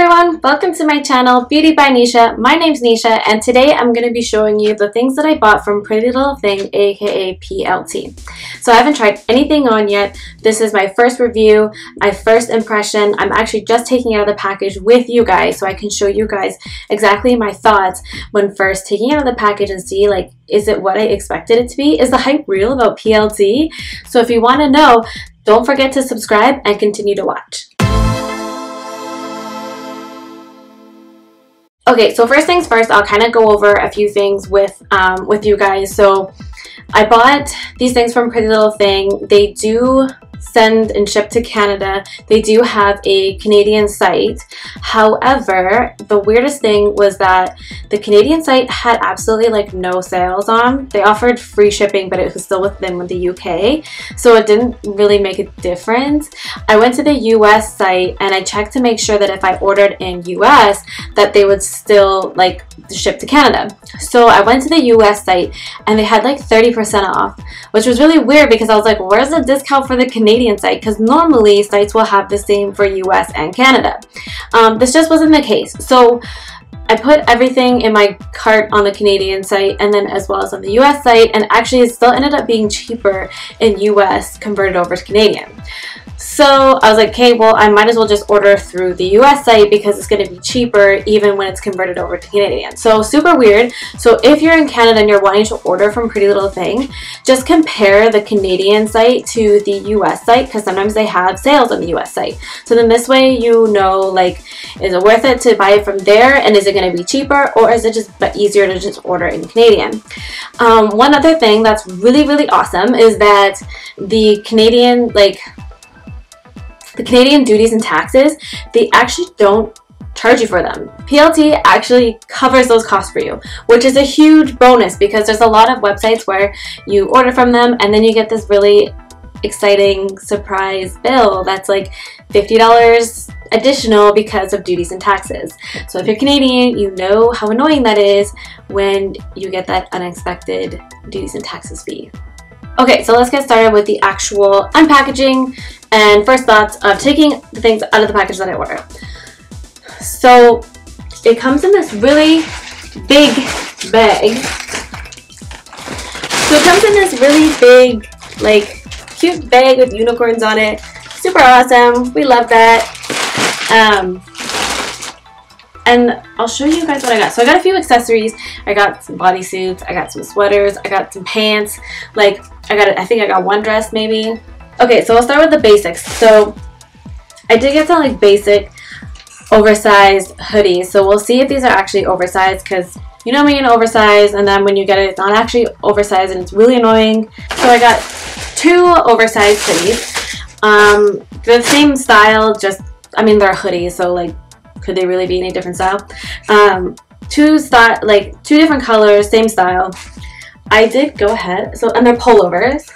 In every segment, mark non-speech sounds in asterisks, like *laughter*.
everyone, welcome to my channel Beauty by Neisha. My name's Neisha and today I'm going to be showing you the things that I bought from Pretty Little Thing aka PLT. So I haven't tried anything on yet. This is my first review, my first impression. I'm actually just taking out of the package with you guys so I can show you guys exactly my thoughts when first taking out of the package and see like is it what I expected it to be? Is the hype real about PLT? So if you want to know, don't forget to subscribe and continue to watch. Okay, so first things first, I'll kind of go over a few things with um, with you guys. So I bought these things from Pretty Little Thing. They do send and ship to Canada. They do have a Canadian site. However, the weirdest thing was that the Canadian site had absolutely like no sales on. They offered free shipping, but it was still within the UK. So it didn't really make a difference. I went to the US site and I checked to make sure that if I ordered in US that they would still like ship to Canada. So I went to the US site and they had like 30% off, which was really weird because I was like, where's the discount for the Canadian site? Because normally sites will have the same for US and Canada. Um, this just wasn't the case. So I put everything in my cart on the Canadian site and then as well as on the US site and actually it still ended up being cheaper in US converted over to Canadian. So I was like, okay, well, I might as well just order through the US site because it's going to be cheaper even when it's converted over to Canadian. So super weird. So if you're in Canada and you're wanting to order from Pretty Little Thing, just compare the Canadian site to the US site because sometimes they have sales on the US site. So then this way you know, like, is it worth it to buy it from there and is it going to be cheaper or is it just easier to just order in Canadian? Um, one other thing that's really, really awesome is that the Canadian, like, the Canadian duties and taxes, they actually don't charge you for them. PLT actually covers those costs for you, which is a huge bonus because there's a lot of websites where you order from them and then you get this really exciting surprise bill that's like $50 additional because of duties and taxes. So if you're Canadian, you know how annoying that is when you get that unexpected duties and taxes fee. Okay, so let's get started with the actual unpackaging and first thoughts of taking the things out of the package that I ordered. So it comes in this really big bag. So it comes in this really big, like, cute bag with unicorns on it. Super awesome. We love that. Um, and I'll show you guys what I got. So I got a few accessories. I got some bodysuits. I got some sweaters. I got some pants. Like, I got, I think I got one dress maybe. Okay, so we'll start with the basics. So I did get some like basic oversized hoodies. So we'll see if these are actually oversized because you know me in oversized and then when you get it, it's not actually oversized and it's really annoying. So I got two oversized hoodies. Um, the same style, just, I mean, they're hoodies, so like, could they really be any different style? Um, two style, like two different colors, same style. I did go ahead, so, and they're pullovers.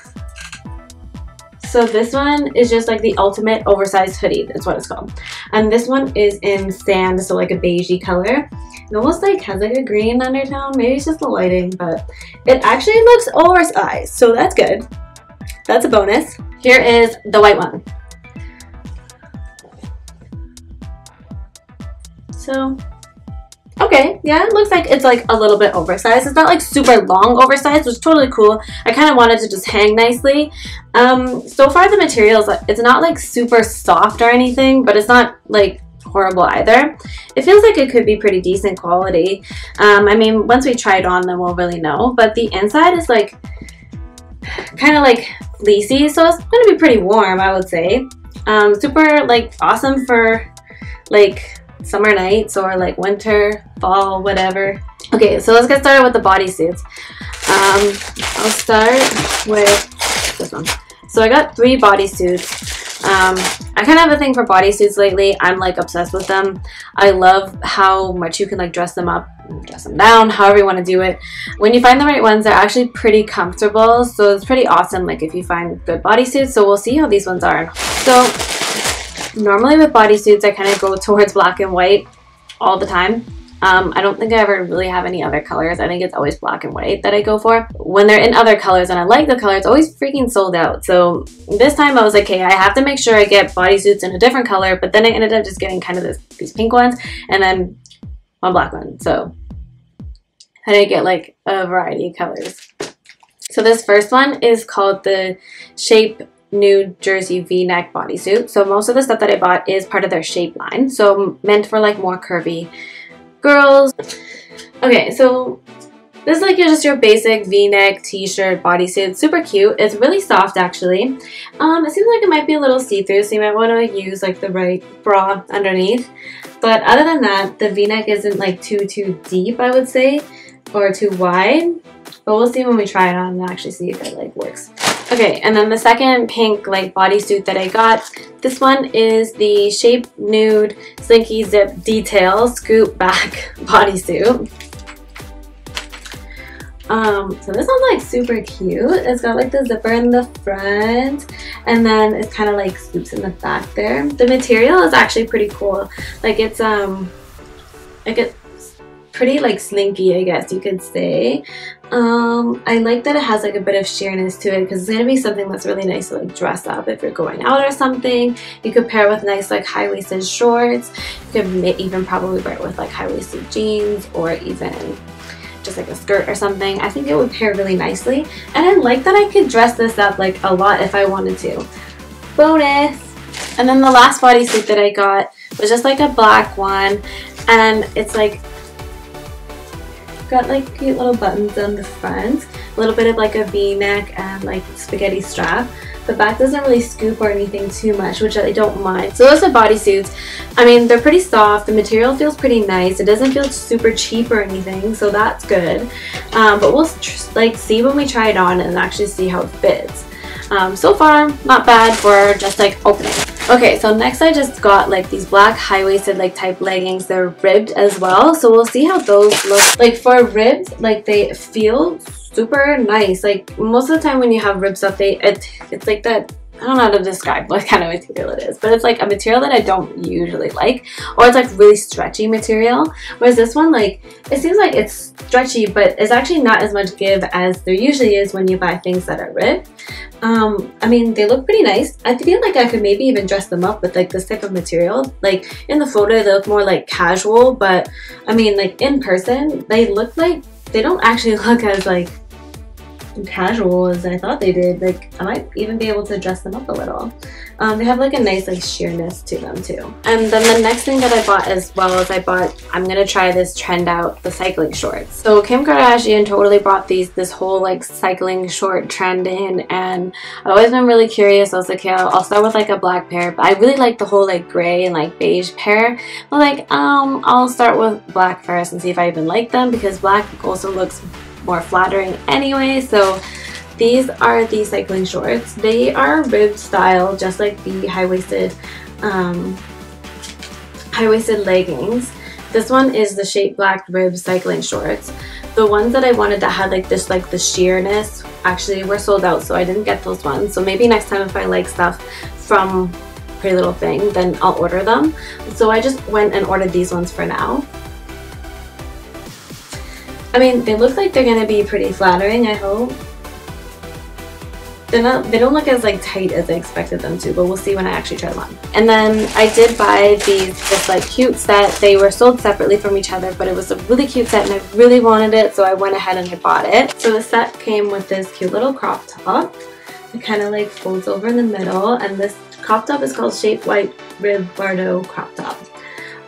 So this one is just like the ultimate oversized hoodie. That's what it's called. And this one is in sand, so like a beigey color. It almost like has like a green undertone. Maybe it's just the lighting, but it actually looks oversized, so that's good. That's a bonus. Here is the white one. So Okay, yeah, it looks like it's like a little bit oversized. It's not like super long oversized, which is totally cool. I kind of wanted to just hang nicely. Um, so far the materials, it's not like super soft or anything, but it's not like horrible either. It feels like it could be pretty decent quality. Um, I mean, once we try it on, then we'll really know. But the inside is like kind of like fleecy, so it's going to be pretty warm, I would say. Um, super like awesome for like summer nights or like winter, fall, whatever. Okay, so let's get started with the bodysuits. Um, I'll start with this one. So I got three bodysuits. Um, I kind of have a thing for bodysuits lately. I'm like obsessed with them. I love how much you can like dress them up, dress them down, however you want to do it. When you find the right ones, they're actually pretty comfortable. So it's pretty awesome like if you find good bodysuits. So we'll see how these ones are. So Normally with bodysuits, I kind of go towards black and white all the time. Um, I don't think I ever really have any other colors. I think it's always black and white that I go for. When they're in other colors and I like the color, it's always freaking sold out. So this time I was like, okay, I have to make sure I get bodysuits in a different color, but then I ended up just getting kind of this, these pink ones and then one black one. So I did get like a variety of colors. So this first one is called the Shape Nude Jersey V-neck bodysuit. So most of the stuff that I bought is part of their shape line. So meant for like more curvy girls. Okay, so this is like just your basic v-neck t-shirt bodysuit. Super cute. It's really soft actually. Um, it seems like it might be a little see-through so you might want to use like the right bra underneath. But other than that, the v-neck isn't like too too deep I would say or too wide. But we'll see when we try it on and actually see if it like works. Okay, and then the second pink like bodysuit that I got, this one is the Shape Nude Slinky Zip Detail Scoop Back *laughs* bodysuit. Um, so this one's like super cute. It's got like the zipper in the front and then it's kind of like scoops in the back there. The material is actually pretty cool. Like it's um like it's pretty like slinky I guess you could say. Um, I like that it has like a bit of sheerness to it because it's going to be something that's really nice to like dress up if you're going out or something. You could pair with nice like high-waisted shorts. You could even probably wear it with like high-waisted jeans or even just like a skirt or something. I think it would pair really nicely. And I like that I could dress this up like a lot if I wanted to. Bonus! And then the last bodysuit that I got was just like a black one. And it's like got like cute little buttons on the front. A little bit of like a v-neck and like spaghetti strap. The back doesn't really scoop or anything too much, which I don't mind. So those are bodysuits. I mean, they're pretty soft. The material feels pretty nice. It doesn't feel super cheap or anything, so that's good. Um, but we'll like see when we try it on and actually see how it fits. Um, so far, not bad for just like opening. Okay, so next I just got like these black high-waisted like type leggings. They're ribbed as well, so we'll see how those look. Like for ribbed, like they feel super nice. Like most of the time when you have ribs stuff, they it, it's like that I don't know how to describe what kind of material it is, but it's like a material that I don't usually like, or it's like really stretchy material. Whereas this one, like, it seems like it's stretchy, but it's actually not as much give as there usually is when you buy things that are ribbed. Um, I mean, they look pretty nice. I feel like I could maybe even dress them up with like this type of material. Like in the photo, they look more like casual, but I mean, like in person, they look like, they don't actually *laughs* look as like casual as I thought they did. Like I might even be able to dress them up a little. Um, they have like a nice like sheerness to them too. And then the next thing that I bought as well as I bought, I'm gonna try this trend out, the cycling shorts. So Kim Kardashian totally brought these, this whole like cycling short trend in and I've always been really curious. I was like, okay, I'll, I'll start with like a black pair, but I really like the whole like gray and like beige pair. But like, um, I'll start with black first and see if I even like them because black also looks more flattering anyway. So these are the cycling shorts. They are ribbed style, just like the high-waisted um, high-waisted leggings. This one is the Shape Black Rib cycling shorts. The ones that I wanted that had like this like the sheerness actually were sold out so I didn't get those ones. So maybe next time if I like stuff from Pretty Little Thing then I'll order them. So I just went and ordered these ones for now. I mean, they look like they're to be pretty flattering, I hope. They're not, they don't look as like tight as I expected them to, but we'll see when I actually try them on. And then I did buy these, this like cute set. They were sold separately from each other, but it was a really cute set and I really wanted it, so I went ahead and I bought it. So the set came with this cute little crop top. It kind of like folds over in the middle, and this crop top is called Shape White Rib Bardot Crop Top.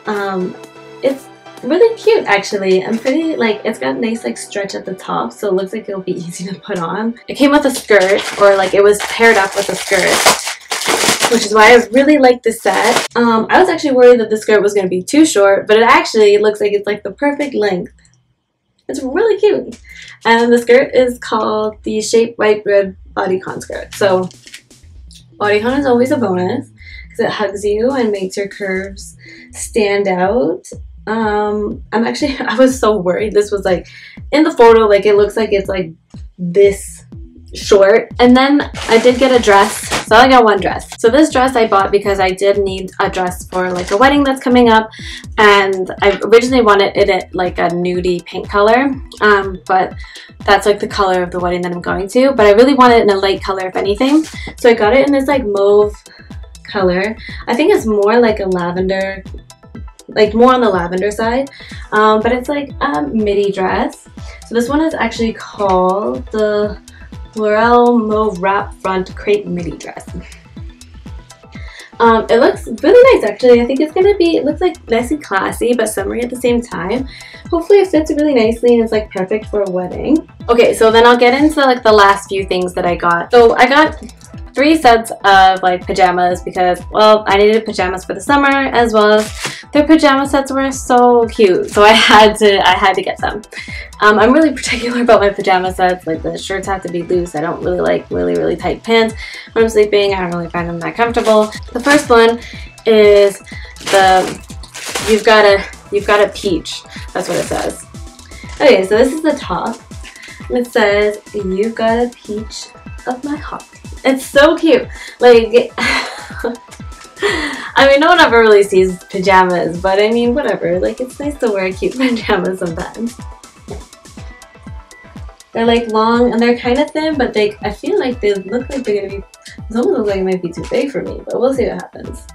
Um, it's really cute actually. I'm pretty like it's got a nice like stretch at the top so it looks like it'll be *laughs* easy to put on. It came with a skirt or like it was paired up with a skirt which is why I really like this set. Um, I was actually worried that the skirt was going to be too short but it actually looks like it's like the perfect length. It's really cute. And the skirt is called the Shape White Rib Bodycon skirt. So bodycon is always a bonus because it hugs you and makes your curves stand out um, I'm actually, *laughs* I was so worried. This was like, in the photo, like it looks like it's like this short. And then I did get a dress So I got one dress. So this dress I bought because I did need a dress for like a wedding that's coming up and I originally wanted it like a nudie pink color um, but that's like the color of the wedding that I'm going to but I really wanted it in a light color if anything. So I got it in this like mauve color. I think it's more like a lavender like more on the lavender side um, but it's like a midi dress so this one is actually called the L'Oreal Mauve Wrap Front Crepe Midi Dress. Um, it looks really nice actually. I think it's going to be, it looks like nice and classy but summery at the same time. Hopefully it fits really nicely and it's like perfect for a wedding. Okay, so then I'll get into like the last few things that I got. So I got three sets of like pajamas because well I needed pajamas for the summer as well. As their pajama sets were so cute so I *laughs* had to I had to get them um, I'm really *laughs* particular about my pajama sets like the shirts have to be loose. I don't really like really really tight pants when I'm sleeping. I don't really find them that comfortable. The first one is the you've got a you've got a peach. That's what it says. Okay so this is the top. It says you've got a peach of my heart it's so cute. Like, *laughs* I mean, no one ever really sees pajamas, but I mean, whatever. Like, it's nice to wear cute *laughs* pajamas sometimes. They're like long and they're kind of thin, but they I feel like they look like they're gonna be. It almost looks like it might be too big for me, but we'll see what happens.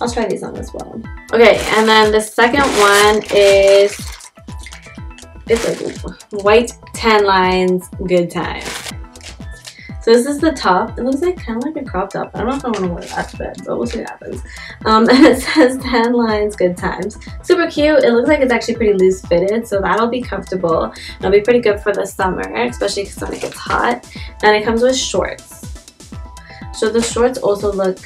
I'll try these on as well. Okay, and then the second one is it's like white tan lines, good time. This is the top. It looks like kind of like a crop top. I don't know if I want to wear that to bed, but we'll see what happens. Um, *laughs* and it says tan lines, good times. Super cute. It looks like it's actually pretty loose fitted, so that'll be comfortable. It'll be pretty good for the summer, especially because when it gets hot. And it comes with shorts. So the shorts also look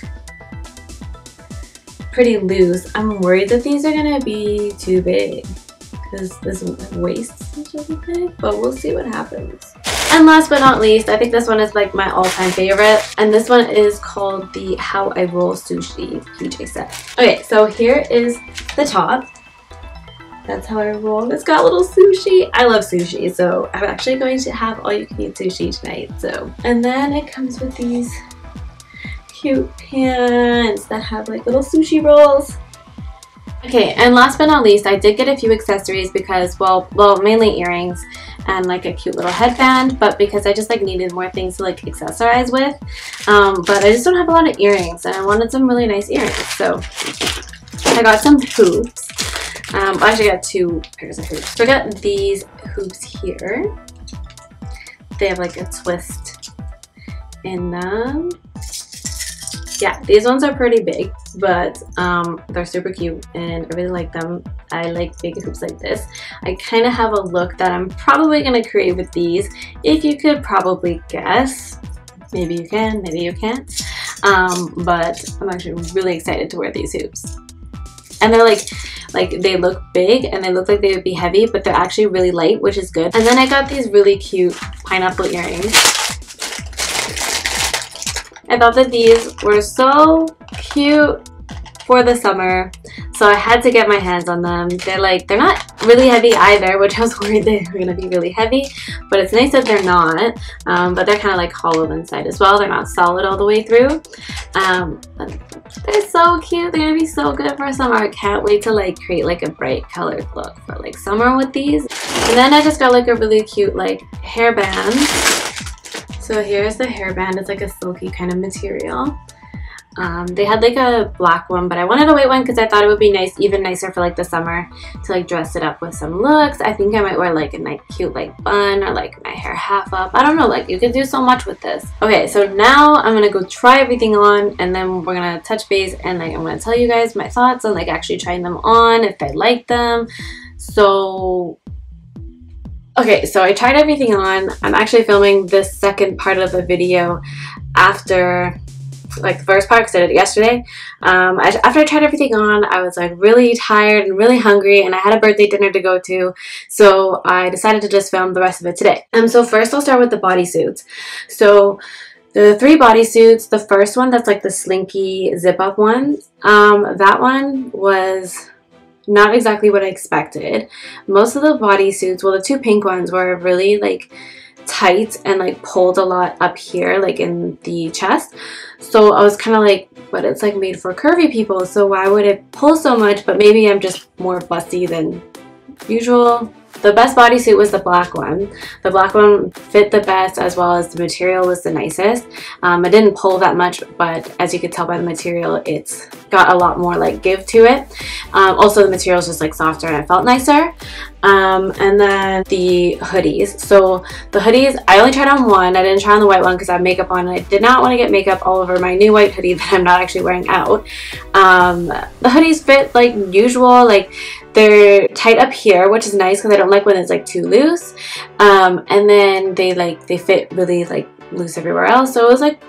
pretty loose. I'm worried that these are going to be too big because this waist is really big, but we'll see what happens. And last but not least, I think this one is like my all-time favorite. And this one is called the How I Roll Sushi PJ set. Okay, so here is the top. That's how I roll. It's got little sushi. I love sushi, so I'm actually going to have all you can eat sushi tonight. So, and then it comes with these cute pants that have like little sushi rolls. Okay, and last but not least, I did get a few accessories because, well, well, mainly earrings and like a cute little headband, but because I just like needed more things to like accessorize with. Um, but I just don't have a lot of earrings and I wanted some really nice earrings. So I got some hoops. Um, I actually got two pairs of hoops. So I got these hoops here. They have like a twist in them yeah, these ones are pretty big, but um, they're super cute and I really like them. I like big hoops like this. I kind of have a look that I'm probably going to create with these. If you could probably guess, maybe you can, maybe you can't. Um, but I'm actually really excited to wear these hoops. And they're like, like they look big and they look like they would be heavy, but they're actually really light, which is good. And then I got these really cute pineapple earrings. I thought that these were so cute for the summer. So I had to get my hands on them. They're like they're not really heavy either *laughs* which I was worried they were gonna be really heavy but it's nice that they're not. Um, but they're kind of like hollow inside as well. They're not solid all the way through. Um, they're so cute. They're gonna be so good for summer. I can't wait to like create like a bright colored look for like summer with these. And then I just got like a really cute like hairband so here's the hairband. It's like a silky kind of material. Um, they had like a black one, but I wanted a white one because I thought it would be nice, even nicer for like the summer to like dress it up with some looks. I think I might wear like a nice cute like bun or like my hair half up. I don't know, like you can do so much with this. Okay, so now I'm gonna go try everything on and then we're gonna touch base and like I'm gonna tell you guys my thoughts on like actually trying them on, if I like them. So Okay, so I tried everything on. I'm actually filming this second part of the video after like the first part because I did it yesterday. Um, I, after I tried everything on, I was like really tired and really hungry and I had a birthday dinner to go to. So I decided to just film the rest of it today. Um, so first I'll start with the bodysuits. So the three bodysuits, the first one that's like the slinky zip up one, um, that one was not exactly what I expected. Most of the bodysuits, well the two pink ones were really like tight and like pulled a lot up here like in the chest so I was kind of like but it's like made for curvy people so why would it pull so much but maybe I'm just more busty than usual the best bodysuit was the black one. The black one fit the best as well as the material was the nicest. Um, it didn't pull that much, but as you could tell by the material, it's got a lot more like give to it. Um, also, the material is just like softer and it felt nicer. Um, and then the hoodies. So the hoodies, I only tried on one. I didn't try on the white one because I have makeup on. and I did not want to get makeup all over my new white hoodie *laughs* that I'm not actually wearing out. Um, the hoodies fit like usual. Like they're tight up here, which is nice because I don't like when it's like too loose. Um, and then they like they fit really like loose everywhere else. So it was like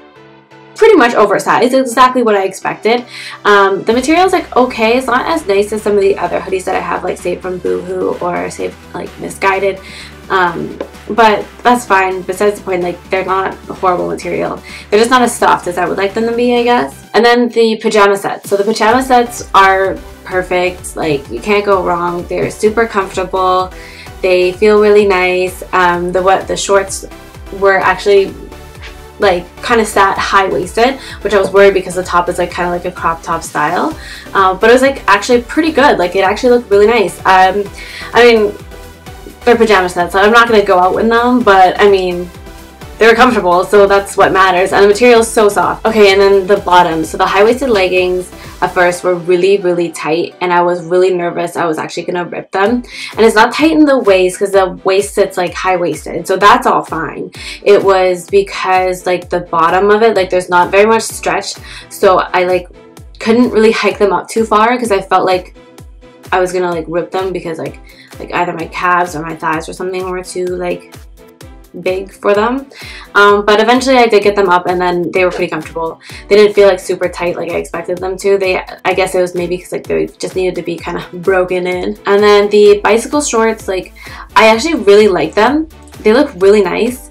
pretty much oversized. Exactly what I expected. Um, the material is like okay. It's not as nice as some of the other hoodies that I have like say from Boohoo or say like Missguided. Um, but that's fine. Besides the point, like they're not horrible material. They're just not as soft as I would like them to be, I guess. And then the pajama sets. So the pajama sets are perfect. Like you can't go wrong. They're super comfortable. They feel really nice. Um, the what the shorts were actually like kind of sat high-waisted which I was worried because the top is like kind of like a crop top style uh, but it was like actually pretty good like it actually looked really nice um, I mean they're pajama sets so I'm not going to go out in them but I mean they were comfortable so that's what matters. And the material is so soft. Okay and then the bottom so the high-waisted leggings at first were really really tight and I was really nervous I was actually gonna rip them. And it's not tight in the waist because the waist sits like high-waisted so that's all fine. It was because like the bottom of it like there's not very much stretch so I like couldn't really hike them up too far because I felt like I was gonna like rip them because like like either my calves or my thighs or something were too like big for them. Um, but eventually I did get them up and then they were pretty comfortable. They didn't feel like super tight like I expected them to. They, I guess it was maybe because like they just needed to be kind of *laughs* broken in. And then the bicycle shorts, like I actually really like them. They look really nice.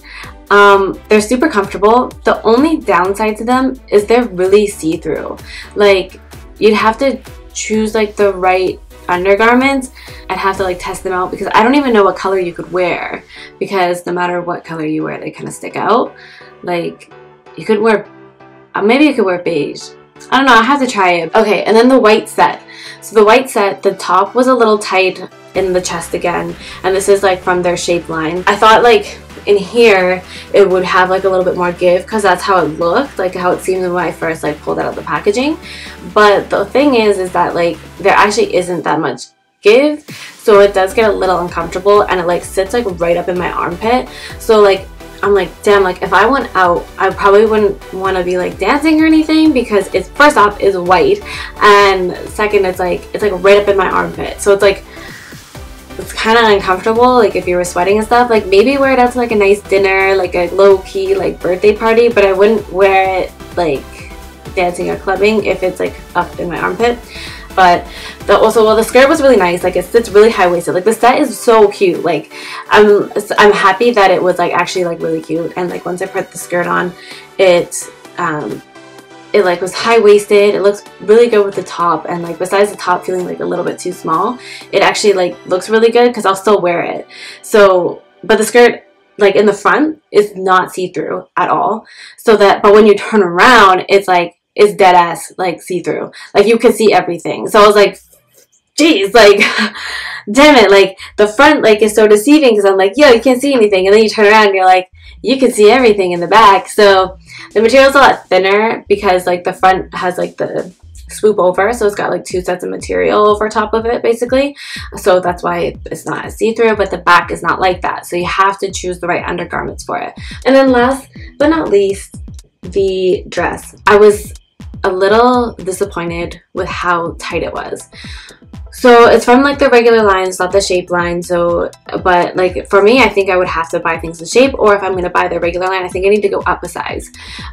Um, they're super comfortable. The only downside to them is they're really see-through. Like you'd have to choose like the right undergarments I'd have to like test them out because I don't even know what color you could wear because no matter what color you wear they kind of stick out. Like you could wear uh, maybe you could wear beige. I don't know I have to try it. Okay and then the white set. So the white set the top was a little tight in the chest again and this is like from their shape line. I thought like in here it would have like a little bit more give because that's how it looked like how it seemed when I first like pulled out of the packaging. But the thing is is that like there actually isn't that much give. So it does get a little uncomfortable and it like sits like right up in my armpit. So like I'm like, damn, like if I went out, I probably wouldn't want to be like dancing or anything because it's first off is white and second it's like it's like right up in my armpit. So it's like it's kind of uncomfortable like if you were sweating and stuff like maybe wear it out to like a nice dinner like a low-key like birthday party but I wouldn't wear it like dancing or clubbing if it's like up in my armpit. But the, also well the skirt was really nice like it sits really high-waisted like the set is so cute like I'm I'm happy that it was like actually like really cute and like once I put the skirt on it um it like was high-waisted. It looks really good with the top and like besides the top feeling like a little bit too small it actually like looks really good because I'll still wear it. So but the skirt like in the front is not see-through at all. So that but when you turn around it's like it's dead ass like see-through. Like you can see everything. So I was like geez like *laughs* damn it like the front like is so deceiving because I'm like yo you can't see anything and then you turn around and you're like you can see everything in the back. So the material is a lot thinner because like the front has like the swoop over so it's got like two sets of material over top of it basically. So that's why it's not see-through but the back is not like that. So you have to choose the right undergarments for it. And then last but not least the dress. I was a little disappointed with how tight it was so it's from like the regular lines, not the shape line. So, but like for me, I think I would have to buy things in shape or if I'm going to buy the regular line, I think I need to go up a size.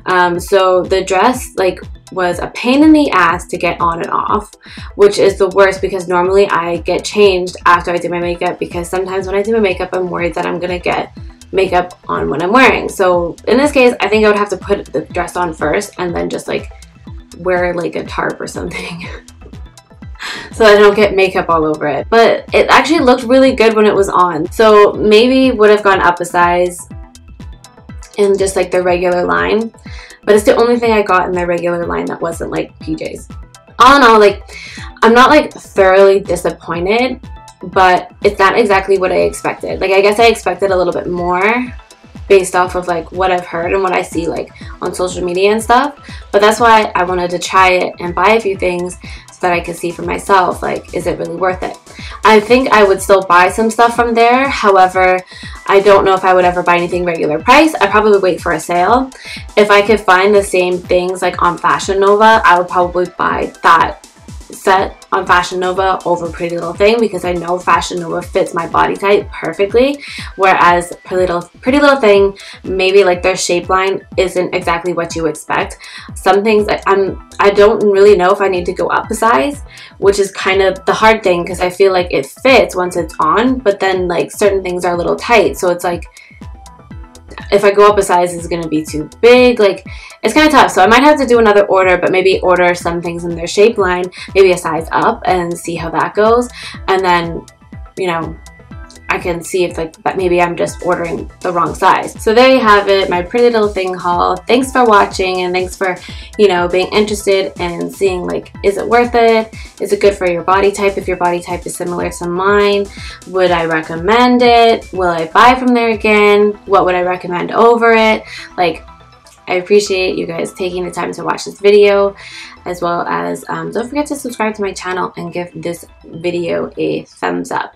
Um, so the dress like was a pain in the ass to get on and off, which is the worst because normally I get changed after I do my makeup because sometimes when I do my makeup, I'm worried that I'm going to get makeup on when I'm wearing. So in this case, I think I would have to put the dress on first and then just like wear like a tarp or something. *laughs* so I don't get makeup all over it. But it actually looked really good when it was on. So maybe would have gone up a size in just like the regular line. But it's the only thing I got in the regular line that wasn't like PJs. All in all, like I'm not like thoroughly disappointed, but it's not exactly what I expected. Like I guess I expected a little bit more based off of like what I've heard and what I see like on social media and stuff. But that's why I wanted to try it and buy a few things that I could see for myself like is it really worth it. I think I would still buy some stuff from there. However, I don't know if I would ever buy anything regular price. I probably wait for a sale. If I could find the same things like on Fashion Nova, I would probably buy that set on Fashion Nova over Pretty Little Thing because I know Fashion Nova fits my body type perfectly whereas Pretty Little, Pretty Little Thing maybe like their shape line isn't exactly what you expect. Some things I'm I don't really know if I need to go up a size which is kind of the hard thing because I feel like it fits once it's on but then like certain things are a little tight so it's like if I go up a size it's going to be too big. Like, it's kind of tough. So I might have to do another order, but maybe order some things in their shape line, maybe a size up and see how that goes. And then, you know, I can see if like that maybe I'm just ordering the wrong size. So there you have it, my pretty little thing haul. Thanks for watching and thanks for, you know, being interested and seeing like, is it worth it? Is it good for your body type? If your body type is similar to mine, would I recommend it? Will I buy from there again? What would I recommend over it? Like, I appreciate you guys taking the time to watch this video as well as um, don't forget to subscribe to my channel and give this video a thumbs up.